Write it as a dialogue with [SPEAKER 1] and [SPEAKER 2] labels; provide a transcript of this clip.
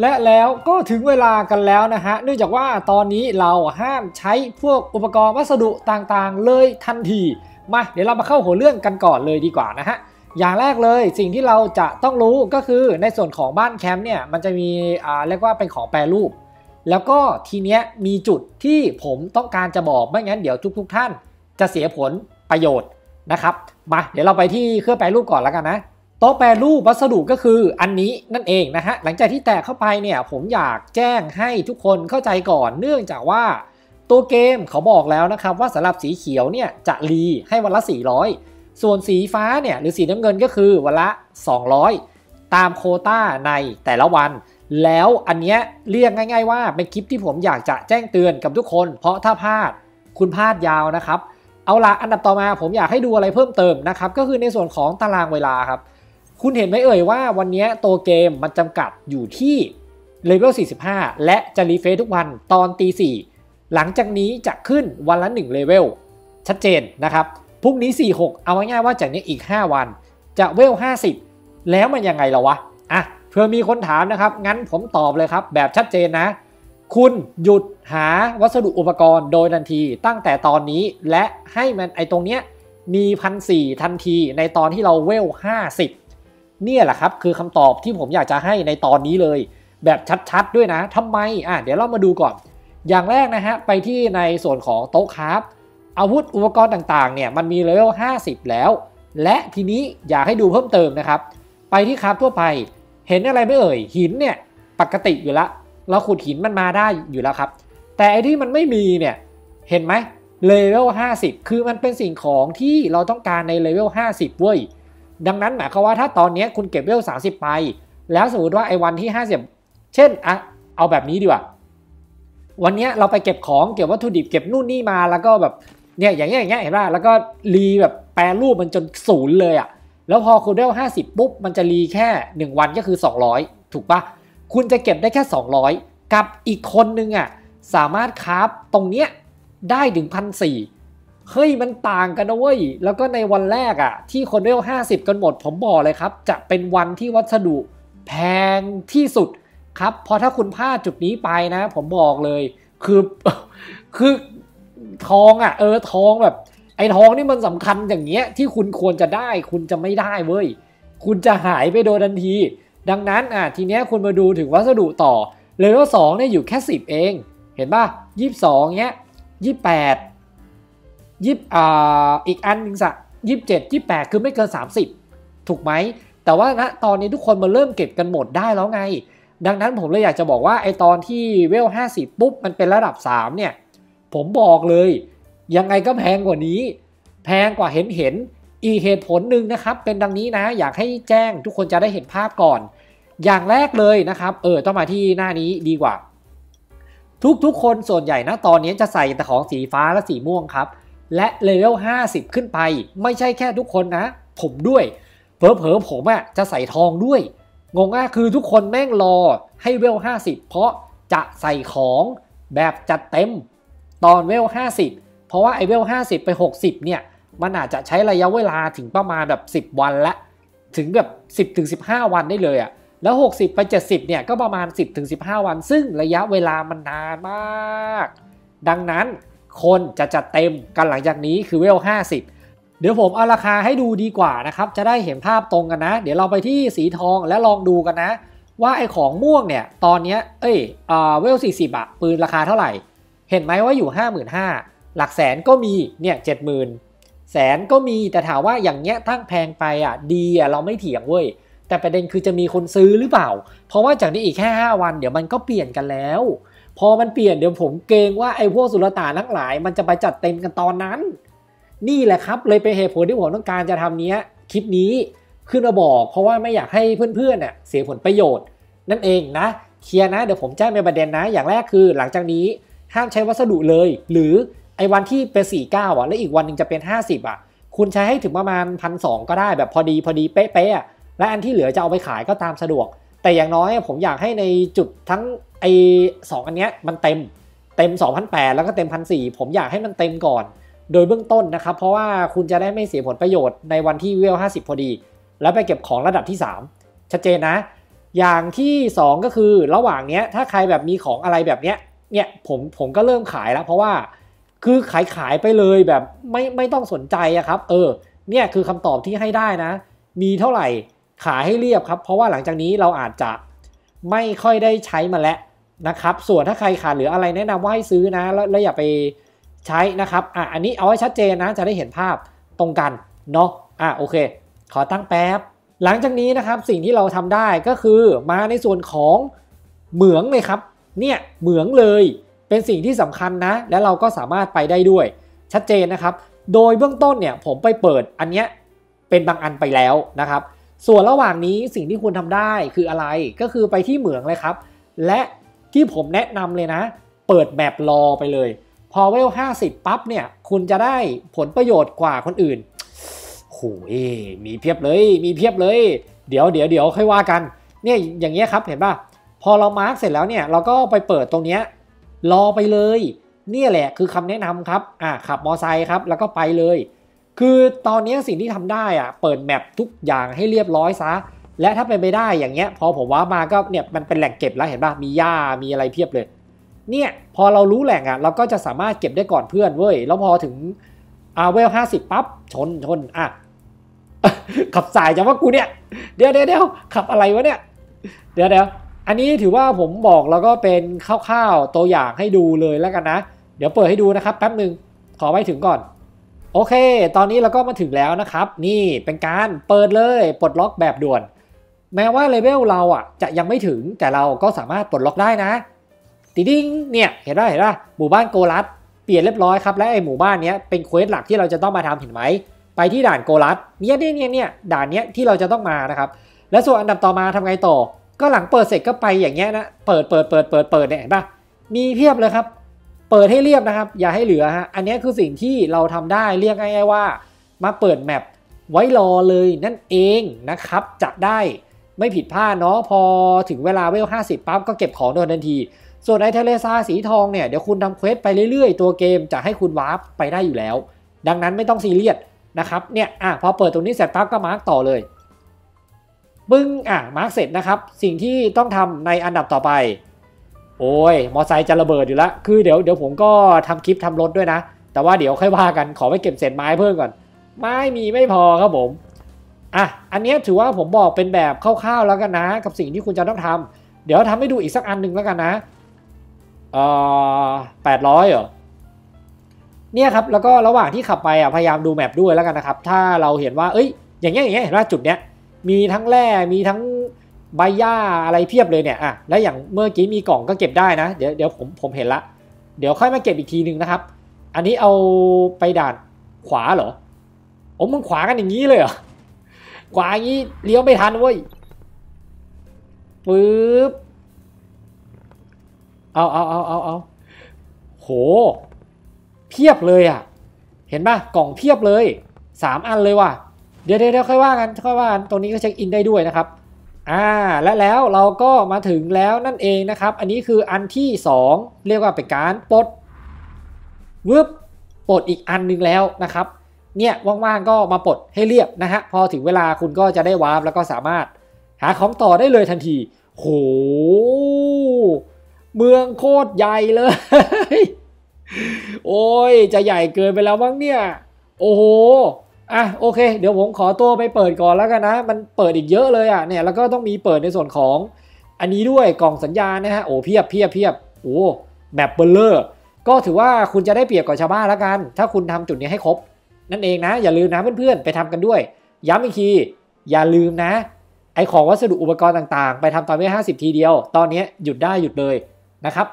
[SPEAKER 1] และแล้วก็ถึงเวลากันแล้วนะฮะ เนื่องจากว่าตอนนี้เราห้ามใช้พวกอุปกรณ์วัสดุต่างๆ เลยทันที มาเดี๋ยวเรามาเข้าหัวเรื่องกันก่อนเลยดีกว่านะฮะ อย่างแรกเลยสิ่งที่เราจะต้องรู้ก็คือในส่วนของบ้านแคมป์เนี่ยมันจะมีอ่าเรียกว่าเป็นของแปรรูป แล้วก็ทีเนี้ยมีจุดที่ผมต้องการจะบอกไม่งั้นเดี๋ยวทุก ๆ ท่านจะเสียผลประโยชน์นะครับ มาเดี๋ยวเราไปที่เครื่องแปรรูปก่อนแล้วกันนะ โต๊ะแปรรูปวัสดุก็คืออันนี้นั่นเองนะฮะหลังจากที่แตะเข้าไปเนี่ยผมอยากแจ้งให้ทุกคนเข้าใจก่อนเนื่องจากว่าตัวเกมเขาบอกแล้วนะครับว่าสำหรับสีเขียวเนี่ยจะรีให้วันละ 400 ส่วนสีฟ้าเนี่ยหรือสีน้ำเงินก็คือวันละ 200 ตามโคต้าในแต่ละวัน แล้วอันเนี้ยเรียกง่าย ๆ ว่าเป็นคลิปที่ผมอยากจะแจ้งเตือนกับทุกคน เพราะถ้าพลาดคุณพลาดยาวนะครับ เอาละอันดับต่อมาผมอยากให้ดูอะไรเพิ่มเติมนะครับก็คือในส่วนของตารางเวลาครับ คุณเห็นไหมเอ่ยว่าวันนี้ตัวเกมมันจำกัดอยู่ที่เลเวล 45 และจะรีเฟซทุกวันตอนตี4หลังจากนี้จะขึ้นวันละ1เลเวลชัดเจนนะครับพรุ่งนี้ 46 เอาง่ายๆว่าจากนี้อีก 5 วัน จะเวล 50 แล้วมันยังไงล่ะวะอะเพื่อมีคนถามนะครับ งั้นผมตอบเลยครับ แบบชัดเจนนะ คุณหยุดหาวัสดุอุปกรณ์โดยทันทีตั้งแต่ตอนนี้และให้มันไอตรงเนี้ยมีพันสี่ทันทีในตอนที่เราเวล 50 เนี่ยแหละครับคือคำตอบที่ผมอยากจะให้ในตอนนี้เลย แบบชัดๆด้วยนะทำไมอะเดี๋ยวเรามาดูก่อน อย่างแรกนะฮะไปที่ในส่วนของโต๊ะคราฟอาวุธอุปกรณ์ต่างๆเนี่ยมันมีเลเวล50 แล้ว และทีนี้อยากให้ดูเพิ่มเติมนะครับ ไปที่คราฟทั่วไปเห็นอะไรไม่เอ่ยหินเนี่ยปกติอยู่แล้วเราขุดหินมันมาได้อยู่แล้วครับ แต่ไอที่มันไม่มีเนี่ยเห็นไหมเลเวล50 คือมันเป็นสิ่งของที่เราต้องการในเลเวล50 เว้ย ดังนั้นหมายความว่าถ้าตอนนี้คุณเก็บเลเวล30ไป แล้วสมมติว่าไอ้วันที่50เช่นอะเอาแบบนี้ดีกว่า วันนี้เราไปเก็บของเก็บวัตถุดิบเก็บนู่นนี่มาแล้วก็แบบเนี่ยอย่างเงี้ยอย่างเงี้ยเห็นป่ะแล้วก็รีแบบแปรรูปมันจนศูนย์เลยอะแล้วพอคุณได้ห้าสิบปุ๊บมันจะรีแค่ 1 วันก็คือ 200 ถูกปะคุณจะเก็บได้แค่ 200 กับอีกคนนึงอะสามารถคราฟตรงเนี้ยได้ถึงพันสี่ เฮ้ยมันต่างกันนะเว้ย แล้วก็ในวันแรกอะที่คนเวลห้าสิบกันหมด ผมบอกเลยครับ จะเป็นวันที่วัสดุแพงที่สุดครับเพราะถ้าคุณพลาดจุดนี้ไปนะ ผมบอกเลย คือคือทองอะ่ะ เออทองแบบ ไอ้ทองนี่มันสำคัญอย่างเงี้ย ที่คุณควรจะได้ คุณจะไม่ได้เว้ย คุณจะหายไปโดยทันที ดังนั้นอะทีเนี้ยคุณมาดูถึงวัสดุต่อเลเวลสองเนี่ยอยู่แค่สิบเอง เห็นป่ะยี่สิบสองเนี้ยยี่แปด ยี่อ่าอีกอันหนึ่งสักยี่สิบเจ็ดยี่แปดคือไม่เกินสามสิบถูกไหม แต่ว่าณตอนนี้ทุกคนมาเริ่มเก็บกันหมดได้แล้วไง ดังนั้นผมเลยอยากจะบอกว่าไอตอนที่เวลห้าสิบปุ๊บ มันเป็นระดับสามเนี่ย ผมบอกเลย ยังไงก็แพงกว่านี้ แพงกว่าเห็นเห็นอีกเหตุผลหนึ่งนะครับ เป็นดังนี้นะ อยากให้แจ้งทุกคนจะได้เห็นภาพก่อน อย่างแรกเลยนะครับ เออ ต้องมาที่หน้านี้ดีกว่า ทุกๆคนส่วนใหญ่นะตอนนี้จะใส่แต่ของสีฟ้าและสีม่วงครับ และเลเวล50 ขึ้นไป ไม่ใช่แค่ทุกคนนะ ผมด้วยเผลอๆผมอะ่ะจะใส่ทองด้วย งงอะคือทุกคนแม่งรอให้เวล50 เพราะจะใส่ของแบบจัดเต็มตอนเวล50 เพราะว่าไอเวล50 ไป 60 เนี่ย มันอาจจะใช้ระยะเวลาถึงประมาณแบบ 10 วันละถึงแบบ 10ถึง15 วันได้เลยอะ่ะแล้ว 60 ไป 70 เนี่ย ก็ประมาณ 10ถึง15 วัน ซึ่งระยะเวลามันนานมาก ดังนั้น คนจะจัดเต็มกันหลังจากนี้คือเวล 50 เดี๋ยวผมเอาราคาให้ดูดีกว่านะครับ จะได้เห็นภาพตรงกันนะ เดี๋ยวเราไปที่สีทองและลองดูกันนะ ว่าไอของม่วงเนี่ยตอนเนี้ยเอ้ยเวล 40อะปืนราคาเท่าไหร่ เห็นไหมว่าอยู่ 55,000หลักแสนก็มีเนี่ย70,000แสนก็มีแต่ถามว่าอย่างเงี้ยตั้งแพงไปอะดีอะเราไม่เถียงเว้ยแต่ประเด็นคือจะมีคนซื้อหรือเปล่า เพราะว่าจากนี้อีกแค่ 5 วันเดี๋ยวมันก็เปลี่ยนกันแล้ว พอมันเปลี่ยนเดี๋ยวผมเกรงว่าไอ้พวกสุลต่านทั้งหลาย มันจะไปจัดเต็มกันตอนนั้น นี่แหละครับเลยเป็นเหตุผลที่ผมต้องการจะทำเนี้ยคลิปนี้ขึ้นมาบอก เพราะว่าไม่อยากให้เพื่อนๆเน่ยเสียผลประโยชน์ นั่นเองนะเคลียร์นะเดี๋ยวผมแจ้งเป็นประเด็นนะ อย่างแรกคือ หลังจากนี้ห้ามใช้วัสดุเลย หรือไอ้วันที่เป็น49อะแล้วอีกวันหนึ่งจะเป็น 50อะคุณใช้ให้ถึงประมาณพันสก็ได้แบบพอดีพอดีเป๊ะๆอะและอันที่เหลือจะเอาไปขายก็ตามสะดวก แต่อย่างน้อยผมอยากให้ในจุดทั้งไอสองอันเนี้ยมันเต็มเต็ม 2,008 แล้วก็เต็ม1,400ผมอยากให้มันเต็มก่อน โดยเบื้องต้นนะครับ เพราะว่าคุณจะได้ไม่เสียผลประโยชน์ในวันที่เวล 50 พอดี แล้วไปเก็บของระดับที่ 3 ชัดเจนนะ อย่างที่ 2 ก็คือระหว่างเนี้ยถ้าใครแบบมีของอะไรแบบเนี้ยเนี่ยผมผมก็เริ่มขายแล้ว เพราะว่าคือขายขายไปเลยแบบไม่ไม่ต้องสนใจอะครับ เออเนี่ยคือคำตอบที่ให้ได้นะ มีเท่าไหร่ ขายให้เรียบครับ เพราะว่าหลังจากนี้เราอาจจะไม่ค่อยได้ใช้มาแล้วนะครับ ส่วนถ้าใครขาดหรืออะไรแนะนำว่าให้ซื้อนะแล้วแล้วอย่าไปใช้นะครับอะอันนี้เอาให้ชัดเจนนะจะได้เห็นภาพตรงกันเนาะอะโอเค ขอตั้งแป๊บ หลังจากนี้นะครับสิ่งที่เราทำได้ก็คือมาในส่วนของเหมืองเลยครับ เนี่ยเหมืองเลยเป็นสิ่งที่สำคัญนะ และเราก็สามารถไปได้ด้วย ชัดเจนนะครับ โดยเบื้องต้นเนี่ยผมไปเปิดอันเนี้ยเป็นบางอันไปแล้วนะครับ ส่วนระหว่างนี้สิ่งที่คุณทำได้คืออะไรก็คือไปที่เหมืองเลยครับ และที่ผมแนะนำเลยนะ เปิดแบบรอไปเลย พอเวล 50 ปั๊บเนี่ย คุณจะได้ผลประโยชน์กว่าคนอื่นโหยมีเพียบเลยมีเพียบเลย เดี๋ยวเดี๋ยวเดี๋ยวค่อยว่ากันเนี่ยอย่างเงี้ยครับเห็นป่ะพอเรามาร์กเสร็จแล้วเนี่ยเราก็ไปเปิดตรงเนี้ยรอไปเลย เนี่ยแหละคือคำแนะนำครับอะขับมอไซค์ครับแล้วก็ไปเลย คือตอนนี้สิ่งที่ทำได้อะเปิดแมปทุกอย่างให้เรียบร้อยซะ และถ้าเป็นไปได้อย่างเงี้ย พอผมว่ามาก็เนี่ยมันเป็นแหล่งเก็บแล้วเห็นป่ะมีหญ้ามีอะไรเพียบเลย เนี่ยพอเรารู้แหล่งอะเราก็จะสามารถเก็บได้ก่อนเพื่อนเว้ยแล้วพอถึงอาเวลห้าสิบปั๊บชนชนอะขับสายจังว่ากูเนี่ยเดี๋ยวเดี๋ยวเดี๋ยวขับอะไรวะเนี่ย เดี๋ยวเดี๋ยวอันนี้ถือว่าผมบอกแล้วก็เป็นคร่าวๆตัวอย่างให้ดูเลยแล้วกันนะ เดี๋ยวเปิดให้ดูนะครับแป๊บหนึ่งขอไปถึงก่อน โอเค ตอนนี้เราก็มาถึงแล้วนะครับ นี่เป็นการเปิดเลยปลดล็อกแบบด่วน แม้ว่าเลเวลเราอะจะยังไม่ถึงแต่เราก็สามารถปลดล็อกได้นะติดิ้งเนี่ยเห็นไหมเห็นไหมหมู่บ้านโกลัสเปลี่ยนเรียบร้อยครับและไอหมู่บ้านนี้เป็น quest หลักที่เราจะต้องมาทำเห็นไหมไปที่ด่านโกลัสเนี่ยเนี่ยเนี่ยเนี่ยด่านเนี้ยที่เราจะต้องมานะครับ และส่วนอันดับต่อมาทำไงต่อ ก็หลังเปิดเสร็จก็ไปอย่างเงี้ยนะเปิดเปิดเปิดเปิดเปิดเนี่ยเห็นปะมีเพียบเลยครับ เปิดให้เรียบนะครับ อย่าให้เหลือฮะอันนี้คือสิ่งที่เราทำได้เรียกง่ายๆว่า มาเปิด map ไว้รอเลยนั่นเองนะครับจะได้ไม่ผิดพลาดเนาะพอถึงเวลาเวล 50 ปั๊บก็เก็บของโดนทันที ส่วนไอเทเลซาสีทองเนี่ย เดี๋ยวคุณทำ quest ไปเรื่อยๆ ตัวเกมจะให้คุณ warp ไปได้อยู่แล้ว ดังนั้นไม่ต้องซีเรียสนะครับเนี่ยอะพอเปิดตรงนี้เสร็จปั๊บก็ mark ต่อเลยปึ้งอะ mark เสร็จนะครับ สิ่งที่ต้องทำในอันดับต่อไป โอ้ยมอไซค์จะระเบิดอยู่แล้วคือเดี๋ยวเดี๋ยวผมก็ทำคลิปทำรถด้วยนะ แต่ว่าเดี๋ยวค่อยว่ากันขอไปเก็บเศษไม้เพิ่มก่อน ไม้มีไม่พอครับผมอะอันนี้ถือว่าผมบอกเป็นแบบคร่าวๆแล้วกันนะ กับสิ่งที่คุณจะต้องทำเดี๋ยวทำให้ดูอีกสักอันหนึ่งแล้วกันนะเอ่อแปดร้อยเหรอเนี่ยครับแล้วก็ระหว่างที่ขับไปอะพยายามดูแมปด้วยแล้วกันนะครับ ถ้าเราเห็นว่าเอ้ยอย่างเงี้ยอย่างเงี้ยเห็นว่าจุดเนี้ยมีทั้งแร่มีทั้ง ใบหญ้าอะไรเพียบเลยเนี่ยอะแล้วอย่างเมื่อกี้มีกล่องก็เก็บได้นะ เดี๋ยวเดี๋ยวผมผมเห็นละ เดี๋ยวค่อยมาเก็บอีกทีหนึ่งนะครับ อันนี้เอาไปด่านขวาเหรอโอ้มึงขวากันอย่างนี้เลยเหรอขวาอย่างนี้เลี้ยวไม่ทันเว้ยปึ๊บเอาเอาเอาเอาเอาโห เพียบเลยอะ เห็นป่ะกล่องเพียบเลยสามอันเลยว่ะ เดี๋ยวเดี๋ยวค่อยว่ากันค่อยว่ากันตรงนี้ก็เช็คอินได้ด้วยนะครับ อ่าและแล้วเราก็มาถึงแล้วนั่นเองนะครับ อันนี้คืออันที่ 2 เรียกว่าเป็นการปลดวึบปลดอีกอันหนึงแล้วนะครับ เนี่ยว่างๆก็มาปลดให้เรียบนะฮะพอถึงเวลาคุณก็จะได้วาร์ปแล้วก็สามารถหาของต่อได้เลยทันที โห เมืองโคตรใหญ่เลย โอ้ยจะใหญ่เกินไปแล้วมั้งเนี่ย โอ้โห อะโอเค เดี๋ยวผมขอตัวไปเปิดก่อนแล้วกันนะ มันเปิดอีกเยอะเลยอะเนี่ยแล้วก็ต้องมีเปิดในส่วนของอันนี้ด้วยกล่องสัญญาณนะฮะโอ้เพียบเพียบเพียบโอ้แบบเบลเลอร์ ก็ถือว่าคุณจะได้เปรียบกว่าชาวบ้านแล้วกัน ถ้าคุณทำจุดนี้ให้ครบ นั่นเองนะ อย่าลืมนะเพื่อนๆไปทำกันด้วย ย้ำอีกทีอย่าลืมนะ ไอของวัสดุอุปกรณ์ต่างๆ ไปทำตอนเวล50ทีเดียว ตอนนี้หยุดได้หยุดเลยนะครับ